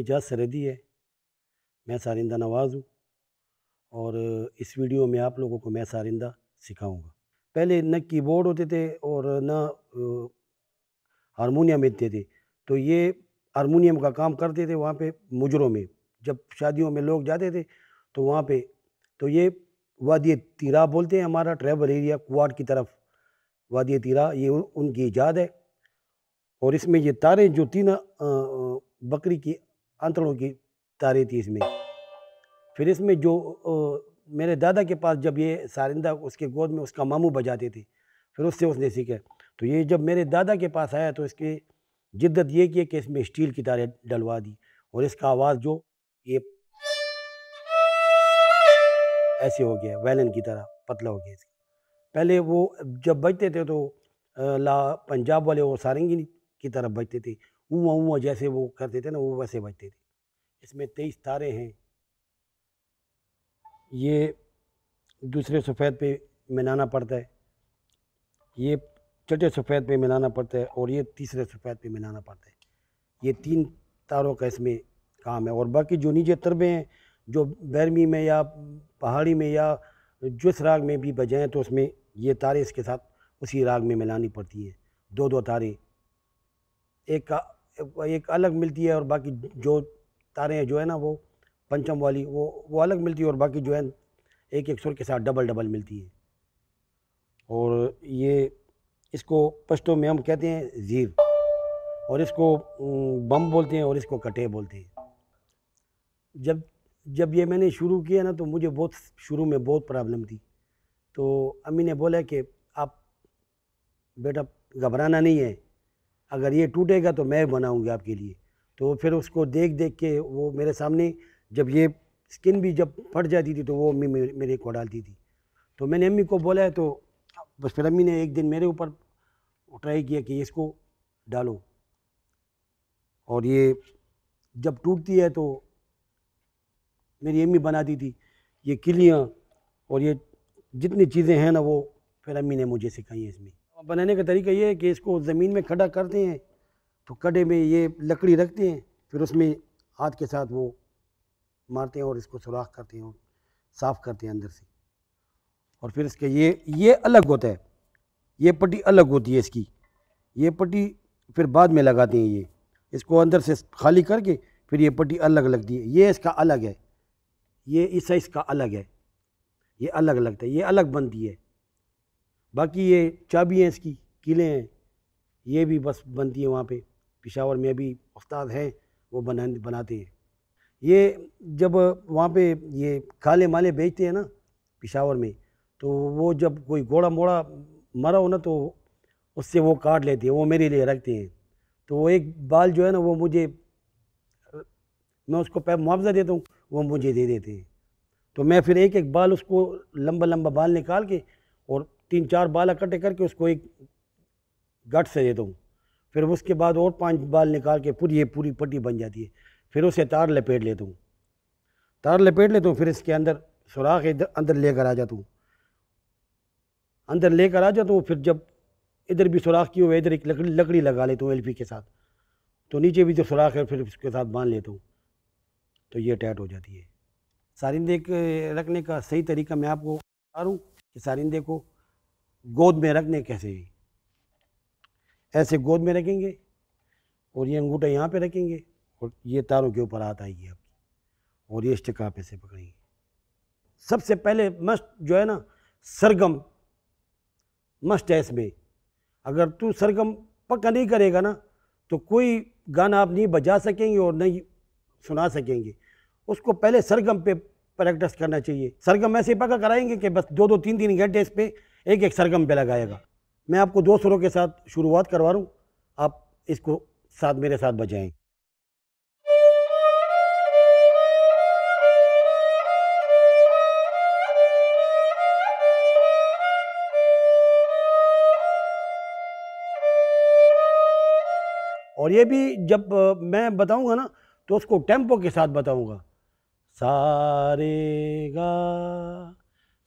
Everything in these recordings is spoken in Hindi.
इजाज़ सरदी है। मैं सारिंदा नवाज़ हूँ और इस वीडियो में आप लोगों को मैं सारिंदा सिखाऊँगा। पहले न कीबोर्ड होते थे और न हारमोनियम देते थे। तो ये हारमोनियम का काम करते थे वहाँ पे मुजरों में। जब शादियों में लोग जाते थे तो वहाँ पे तो ये वादी तीरा बोलते हैं हमारा ट्रैवल एरिया कुआट की तरफ़। वादी तीरा, ये उनकी ईजाद है। और इसमें ये तारे जो तीन बकरी की आंतड़ों की तारे थी इसमें। फिर इसमें जो ओ, मेरे दादा के पास जब ये सारिंदा उसके गोद में उसका मामू बजाते थे फिर उससे उसने सीखा। तो ये जब मेरे दादा के पास आया तो इसकी जिद्दत ये की कि इसमें स्टील की तारें डलवा दी और इसका आवाज़ जो ये ऐसे हो गया वैलन की तरह पतला हो गया इसका। पहले वो जब बजते थे तो ला पंजाब वाले वो सारंगी की तरफ़ बजते थे। ऊँ ऊँ जैसे वो करते थे ना, वो वैसे बजते थे। इसमें तेईस तारे हैं। ये दूसरे सफ़ेद पे मिलाना पड़ता है। ये छठे सफ़ेद पे मिलाना पड़ता है और ये तीसरे सफ़ेद पे मिलाना पड़ता है। ये तीन तारों का इसमें काम है और बाकी जो नीचे तरबे हैं, जो बैरमी में या पहाड़ी में या जिस राग में भी बजाएँ तो उसमें ये तारे इसके साथ उसी राग में मिलानी पड़ती हैं। दो दो तारे। एक का एक अलग मिलती है और बाकी जो तारें जो है ना, वो पंचम वाली, वो वो अलग मिलती है और बाकी जो है, एक एक सुर के साथ डबल डबल मिलती है। और ये इसको पश्तो में हम कहते हैं ज़ीर और इसको बम बोलते हैं और इसको कटे बोलते हैं। जब जब ये मैंने शुरू किया ना तो मुझे बहुत, शुरू में बहुत प्रॉब्लम थी। तो अम्मी ने बोला कि आप, बेटा घबराना नहीं है अगर ये टूटेगा तो मैं बनाऊँगी आपके लिए। तो फिर उसको देख देख के वो मेरे सामने जब ये स्किन भी जब फट जाती थी तो वो अम्मी मेरे को डालती थी। तो मैंने अम्मी को बोला है तो बस फिर अम्मी ने एक दिन मेरे ऊपर ट्राई किया कि इसको डालो। और ये जब टूटती है तो मेरी अम्मी बनाती थी ये किलियाँ और ये जितनी चीज़ें हैं ना वो फिर अम्मी ने मुझे सिखाई हैं इसमें। बनाने का तरीका ये है कि इसको ज़मीन में खड़ा करते हैं तो कड़े में ये लकड़ी रखते हैं, फिर उसमें हाथ के साथ वो मारते हैं और इसको सुराख करते हैं और साफ़ करते हैं अंदर से। और फिर इसके ये ये अलग होता है, ये पट्टी अलग होती है इसकी, ये पट्टी फिर बाद में लगाते हैं ये, इसको अंदर से खाली करके फिर ये पट्टी अलग लगती है। ये इसका अलग है, ये इस अलग है, ये अलग लगता है, ये अलग बनती है। बाकी ये चाबी हैं इसकी, किले हैं। ये भी बस बनती हैं वहाँ पे। पिशावर में भी उस्ताद हैं, वो बना, बनाते हैं। ये जब वहाँ पे ये काले माले बेचते हैं ना, पिशावर में तो वो जब कोई घोड़ा मोड़ा मरा हो ना तो उससे वो काट लेते हैं, वो मेरे लिए रखते हैं। तो वो एक बाल जो है ना, वो मुझे, मैं उसको मुआवजा देता हूँ, वो मुझे दे देते हैं। तो मैं फिर एक एक बाल उसको लंबा लंबा बाल निकाल के और तीन चार बाल इकट्ठे करके उसको एक गट से देता हूँ फिर उसके बाद और पाँच बाल निकाल के पूरी ये पूरी पट्टी बन जाती है। फिर उसे तार लपेट लेता हूँ तार लपेट लेता हूँ फिर इसके अंदर सुराख इधर, अंदर लेकर आ जाता हूँ। अंदर लेकर आ जाता हूँ, फिर जब इधर भी सुराख की हुए इधर एक लकड़ी लकड़ी लगा लेता हूँ एल के साथ। तो नीचे भी जो सुराख है, फिर उसके साथ बाँध लेता हूँ। तो ये टैट हो जाती है। सारिंदे के रखने का सही तरीका मैं आपको बता रहा हूँ कि सारिंदे को गोद में रखने कैसे ऐसे गोद में रखेंगे और ये अंगूठा यहाँ पे रखेंगे और ये तारों के ऊपर हाथ आएगी आपकी और ये स्टिका पे पकड़ेंगे। सबसे पहले मस्ट जो है ना, सरगम मस्ट है इसमें। अगर तू सरगम पक्का नहीं करेगा ना तो कोई गाना आप नहीं बजा सकेंगे और नहीं सुना सकेंगे। उसको पहले सरगम पे प्रैक्टिस करना चाहिए। सरगम ऐसे पक्का कराएँगे कि बस दो दो तीन तीन घंटे इस पर एक एक सरगम पे लगाएगा। मैं आपको दो सुरों के साथ शुरुआत करवा हूँ। आप इसको साथ मेरे साथ बजाएँ। और ये भी जब मैं बताऊँगा ना तो उसको टेंपो के साथ बताऊँगा। सारे गा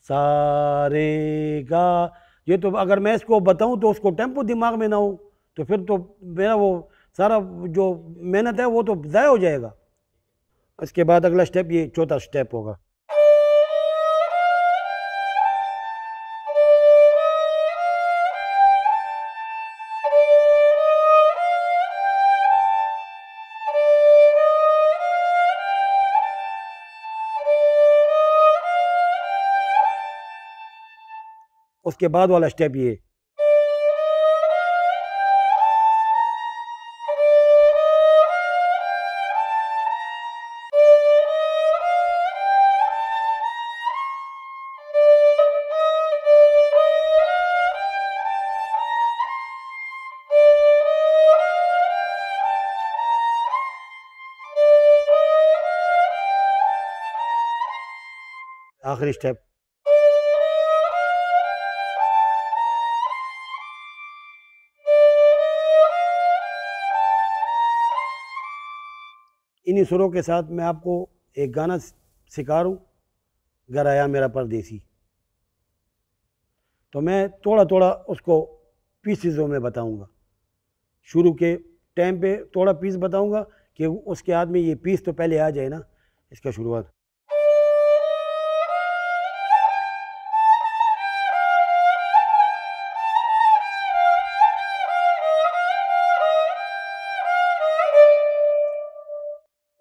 सारे गा ये तो अगर मैं इसको बताऊँ तो उसको टेंपो दिमाग में ना हो तो फिर तो मेरा वो सारा जो मेहनत है वो तो ज़ाय हो जाएगा। इसके बाद अगला स्टेप ये चौथा स्टेप होगा। उसके बाद वाला स्टेप ये। आखिरी स्टेप इन्हीं सुरों के साथ मैं आपको एक गाना सिखा हूँ घर आया मेरा परदेसी। तो मैं थोड़ा थोड़ा उसको पीसीजों में बताऊँगा। शुरू के टाइम पे थोड़ा पीस बताऊँगा कि उसके हाथ में ये पीस तो पहले आ जाए ना, इसका शुरुआत।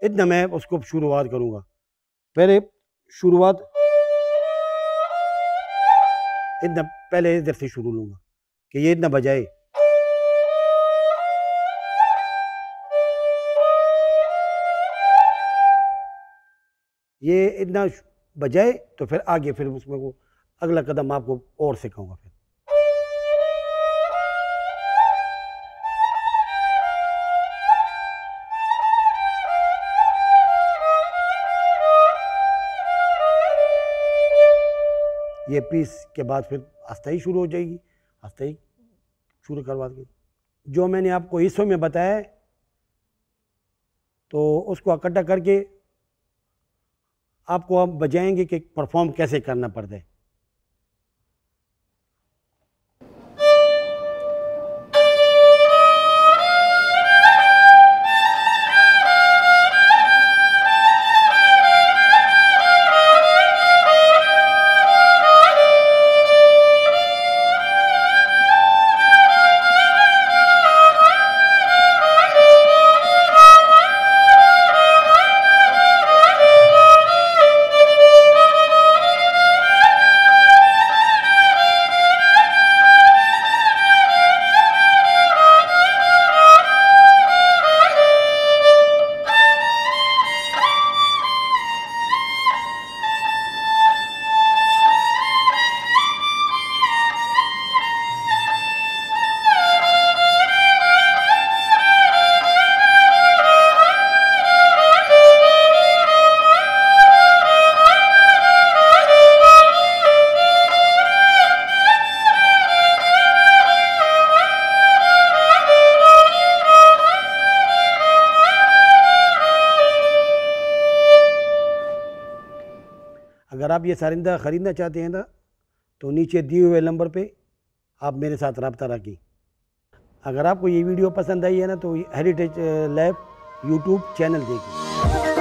इतना मैं उसको शुरुआत करूँगा। पहले शुरुआत इतना पहले इधर से शुरू लूँगा कि ये इतना बजाए। ये इतना बजाए तो फिर आगे फिर उसमें को अगला कदम आपको और सिखाऊँगा फिर। ये पीस के बाद फिर आस्था ही शुरू हो जाएगी। आस्था ही शुरू करवा देंगे। जो मैंने आपको हिस्सों में बताया तो उसको इकट्ठा करके आपको आप बजाएँगे कि परफॉर्म कैसे करना पड़ता है। अगर आप ये सारिंदा ख़रीदना चाहते हैं ना तो नीचे दिए हुए नंबर पे आप मेरे साथ रबता रखें अगर आपको ये वीडियो पसंद आई है ना तो हेरिटेज लैब यूट्यूब चैनल देखिए।